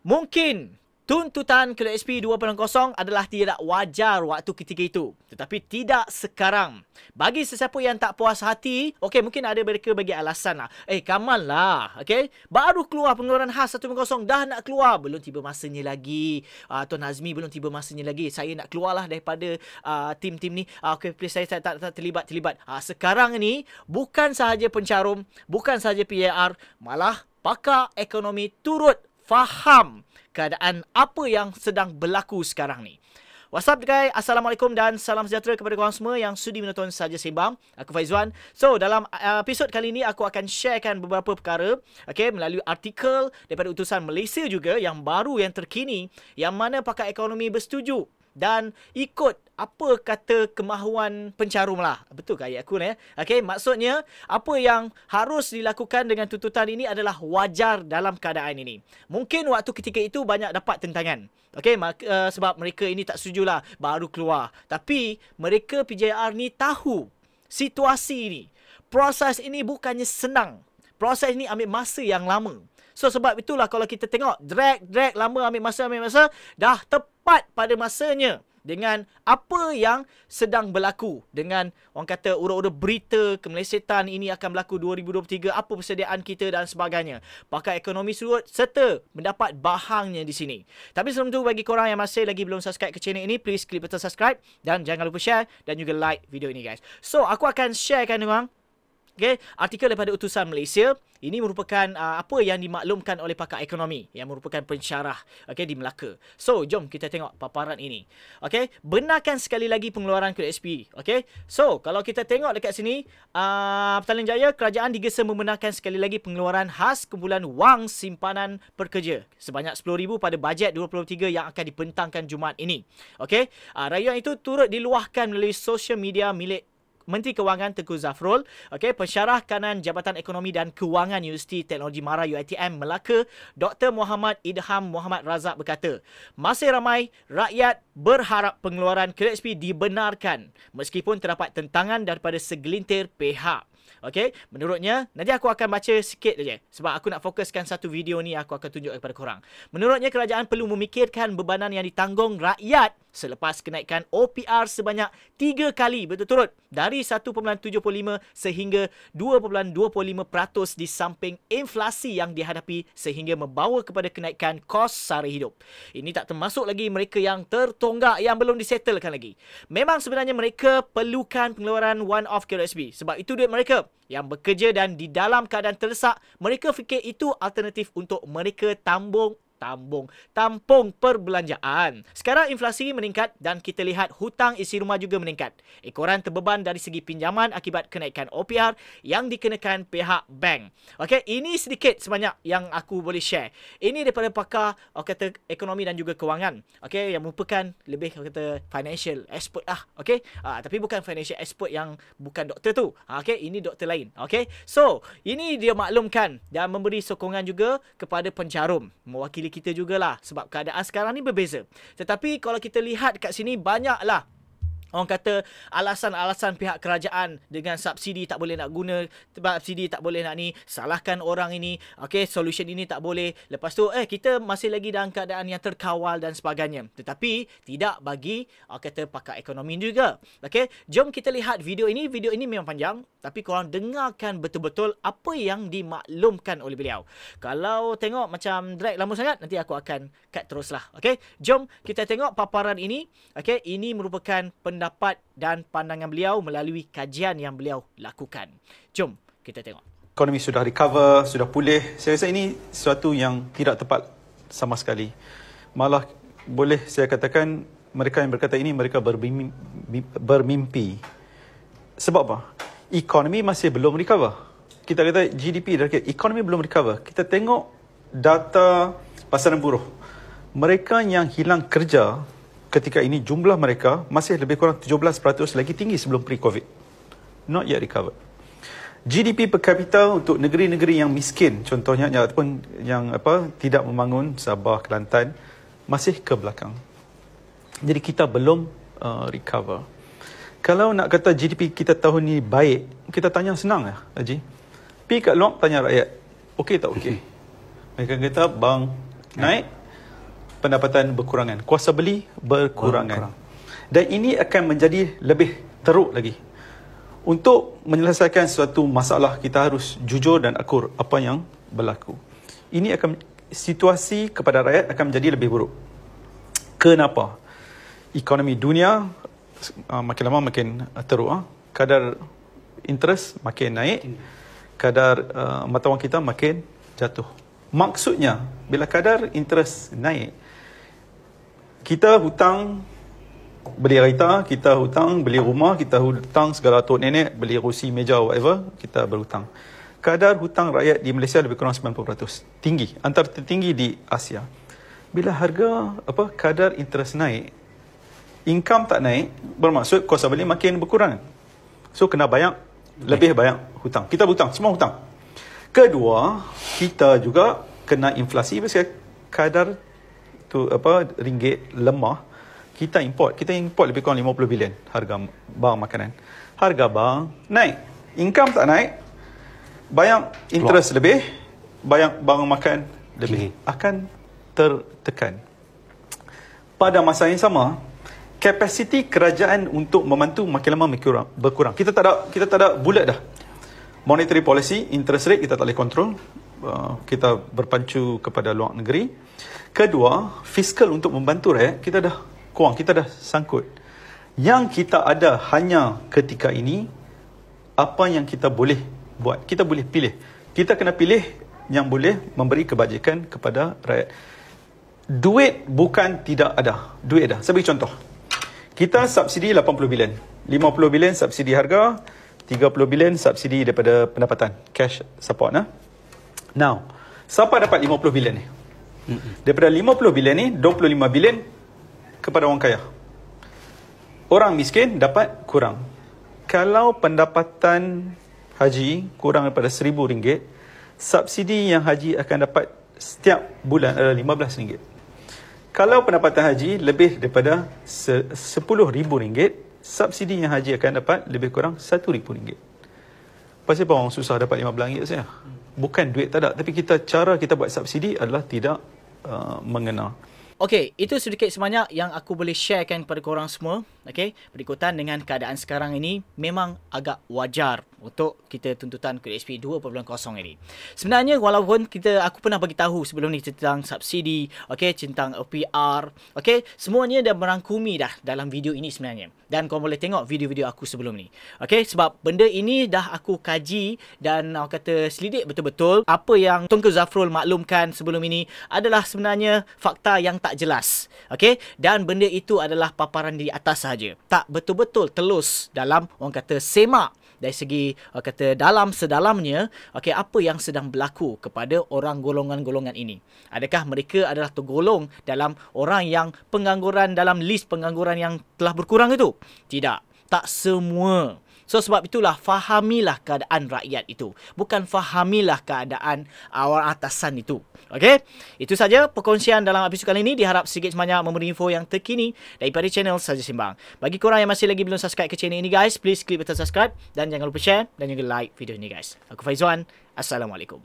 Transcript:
Mungkin tuntutan Kelab SP 2.0 adalah tidak wajar waktu ketika itu. Tetapi tidak sekarang. Bagi sesiapa yang tak puas hati, okey mungkin ada mereka bagi alasan lah. Eh, kamal lah. Okey, baru keluar pengeluaran khas 1.0 dah nak keluar. Belum tiba masanya lagi. Uh, Tuan Azmi belum tiba masanya lagi. Saya nak keluarlah daripada uh, tim-tim ni. Uh, okey, please saya tak, tak, tak terlibat-terlibat. Uh, sekarang ni, bukan sahaja pencarum, bukan sahaja PAR, malah pakar ekonomi turut faham keadaan apa yang sedang berlaku sekarang ni. What's up guys? Assalamualaikum dan salam sejahtera kepada korang semua yang sudi menonton Saja Sembang. Aku Faizwan. So, dalam uh, episod kali ini aku akan sharekan beberapa perkara okay, melalui artikel daripada utusan Malaysia juga yang baru, yang terkini yang mana pakar ekonomi bersetuju dan ikut apa kata kemahuan pencarum lah. Betul ke ayat aku ni? Okay, maksudnya apa yang harus dilakukan dengan tuntutan ini adalah wajar dalam keadaan ini. Mungkin waktu ketika itu banyak dapat tentangan. Okay, uh, sebab mereka ini tak setuju lah baru keluar. Tapi mereka PJR ni tahu situasi ini. Proses ini bukannya senang. Proses ini ambil masa yang lama. So sebab itulah kalau kita tengok drag drag lama ambil masa ambil masa dah tepat pada masanya dengan apa yang sedang berlaku. Dengan orang kata urut-urut berita kemelesetan ini akan berlaku 2023 apa persediaan kita dan sebagainya. Pakar ekonomi surut serta mendapat bahangnya di sini. Tapi sebelum tu bagi korang yang masih lagi belum subscribe ke channel ini please klik button subscribe dan jangan lupa share dan juga like video ini guys. So aku akan sharekan dengan Okay, artikel daripada utusan Malaysia ini merupakan uh, apa yang dimaklumkan oleh pakar ekonomi yang merupakan pensyarah okay, di Melaka. So, jom kita tengok paparan ini. Okay, benarkan sekali lagi pengeluaran KSP. Okay, so kalau kita tengok dekat sini, uh, Petaling Jaya, kerajaan digesa membenarkan sekali lagi pengeluaran khas kumpulan wang simpanan pekerja sebanyak RM10,000 pada bajet 2023 yang akan dibentangkan Jumaat ini. Okay, uh, rayuan itu turut diluahkan melalui sosial media milik Menteri Kewangan Tengku Zafrul, okey, pensyarah kanan Jabatan Ekonomi dan Kewangan Universiti Teknologi Mara UiTM Melaka, Dr. Muhammad Idham Muhammad Razak berkata, masih ramai rakyat berharap pengeluaran KSP dibenarkan meskipun terdapat tentangan daripada segelintir pihak. Okey, menurutnya nanti aku akan baca sikit saja sebab aku nak fokuskan satu video ni aku akan tunjuk kepada korang. Menurutnya kerajaan perlu memikirkan bebanan yang ditanggung rakyat selepas kenaikan OPR sebanyak 3 kali berturut-turut dari 1.75 sehingga 2.25% di samping inflasi yang dihadapi sehingga membawa kepada kenaikan kos sara hidup. Ini tak termasuk lagi mereka yang tertonggak yang belum disettlekan lagi. Memang sebenarnya mereka perlukan pengeluaran one-off KRSB sebab itu duit mereka yang bekerja dan di dalam keadaan terdesak, mereka fikir itu alternatif untuk mereka tambung tambung tampung perbelanjaan. Sekarang inflasi meningkat dan kita lihat hutang isi rumah juga meningkat. Ekoran terbeban dari segi pinjaman akibat kenaikan OPR yang dikenakan pihak bank. Okey, ini sedikit sebanyak yang aku boleh share. Ini daripada pakar kata ekonomi dan juga kewangan. Okey, yang merupakan lebih kata financial expert lah. Okey, uh, tapi bukan financial expert yang bukan doktor tu. Uh, Okey, ini doktor lain. Okey, so ini dia maklumkan dan memberi sokongan juga kepada pencarum mewakili kita jugalah sebab keadaan sekarang ni berbeza. Tetapi kalau kita lihat kat sini banyaklah Orang kata alasan-alasan pihak kerajaan dengan subsidi tak boleh nak guna, subsidi tak boleh nak ni, salahkan orang ini, okey, solution ini tak boleh. Lepas tu, eh, kita masih lagi dalam keadaan yang terkawal dan sebagainya. Tetapi, tidak bagi, orang kata, pakar ekonomi juga. Okey, jom kita lihat video ini. Video ini memang panjang, tapi korang dengarkan betul-betul apa yang dimaklumkan oleh beliau. Kalau tengok macam drag lama sangat, nanti aku akan cut teruslah. Okey, jom kita tengok paparan ini. Okey, ini merupakan pen pendapat dan pandangan beliau melalui kajian yang beliau lakukan. Jom kita tengok. Ekonomi sudah recover, sudah pulih. Saya rasa ini sesuatu yang tidak tepat sama sekali. Malah boleh saya katakan mereka yang berkata ini mereka bermimpi. Sebab apa? Ekonomi masih belum recover. Kita kata GDP ekonomi belum recover. Kita tengok data pasaran buruh. Mereka yang hilang kerja ketika ini jumlah mereka masih lebih kurang 17% lagi tinggi sebelum pre-COVID. Not yet recovered. GDP per kapita untuk negeri-negeri yang miskin, contohnya ataupun yang apa tidak membangun Sabah, Kelantan, masih ke belakang. Jadi kita belum uh, recover. Kalau nak kata GDP kita tahun ni baik, kita tanya senang ya, Haji. Pergi kat luar tanya rakyat, okey tak okey? Mereka kata bang naik, pendapatan berkurangan. Kuasa beli berkurangan. Berkurang. Dan ini akan menjadi lebih teruk lagi. Untuk menyelesaikan suatu masalah, kita harus jujur dan akur apa yang berlaku. Ini akan situasi kepada rakyat akan menjadi lebih buruk. Kenapa? Ekonomi dunia uh, makin lama makin uh, teruk. Uh. Kadar interest makin naik, kadar uh, mata wang kita makin jatuh. Maksudnya, bila kadar interest naik, kita hutang beli kereta, kita hutang beli rumah, kita hutang segala tok nenek, beli rusi, meja, whatever, kita berhutang. Kadar hutang rakyat di Malaysia lebih kurang 90%. Tinggi, antara tertinggi di Asia. Bila harga apa kadar interest naik, income tak naik, bermaksud kuasa beli makin berkurang. So kena banyak lebih banyak hutang. Kita berhutang, semua hutang. Kedua, kita juga kena inflasi pasal kadar tu apa ringgit lemah kita import kita import lebih kurang 50 bilion harga barang makanan. Harga barang naik. Income tak naik banyak interest lebih banyak barang makan lebih akan tertekan pada masa yang sama kapasiti kerajaan untuk membantu makin lama makin kurang, berkurang. Kita tak ada kita tak ada bulat dah. Monetary policy interest rate kita tak boleh control uh, kita berpancu kepada luar negeri. Kedua fiskal untuk membantu rakyat kita dah kurang kita dah sangkut. Yang kita ada hanya ketika ini apa yang kita boleh buat? Kita boleh pilih. Kita kena pilih yang boleh memberi kebajikan kepada rakyat duit bukan tidak ada. Duit ada saya bagi contoh. Kita subsidi 80 bilion. 50 bilion subsidi harga 30 bilion subsidi daripada pendapatan. Cash support nah now siapa dapat 50 bilion ni daripada 50 bilion ni 25 bilion kepada orang kaya. Orang miskin dapat kurang. Kalau pendapatan haji kurang daripada RM1,000, subsidi yang haji akan dapat setiap bulan adalah RM15. Kalau pendapatan haji lebih daripada RM10,000, subsidi yang haji akan dapat lebih kurang RM1,000. Pasal apa orang susah dapat RM15 saya? Bukan duit tak ada, tapi kita cara kita buat subsidi adalah tidak uh, mengena. Okey, itu sedikit sebanyak yang aku boleh sharekan kepada korang semua. Okey, berikutan dengan keadaan sekarang ini memang agak wajar untuk kita tuntutan SP 2.0 ini. Sebenarnya walaupun kita aku pernah bagi tahu sebelum ni tentang subsidi, okey, tentang OPR, okey, semuanya dah merangkumi dah dalam video ini sebenarnya. Dan kau boleh tengok video-video aku sebelum ni. Okey, sebab benda ini dah aku kaji dan aku kata selidik betul-betul apa yang Tunku Zafrul maklumkan sebelum ini adalah sebenarnya fakta yang tak jelas. Okey, dan benda itu adalah paparan di atas sahaja. Tak betul-betul telus dalam orang kata semak. Dari segi uh, kata dalam sedalamnya okey apa yang sedang berlaku kepada orang golongan-golongan ini? Adakah mereka adalah tergolong dalam orang yang pengangguran dalam list pengangguran yang telah berkurang itu? Tidak. Tak semua So sebab itulah fahamilah keadaan rakyat itu. Bukan fahamilah keadaan awal atasan itu. Okey? Itu saja perkongsian dalam episod kali ini. Diharap sedikit sebanyak memberi info yang terkini daripada channel Saja Simbang. Bagi korang yang masih lagi belum subscribe ke channel ini guys, please klik button subscribe dan jangan lupa share dan juga like video ini guys. Aku Faizwan. Assalamualaikum.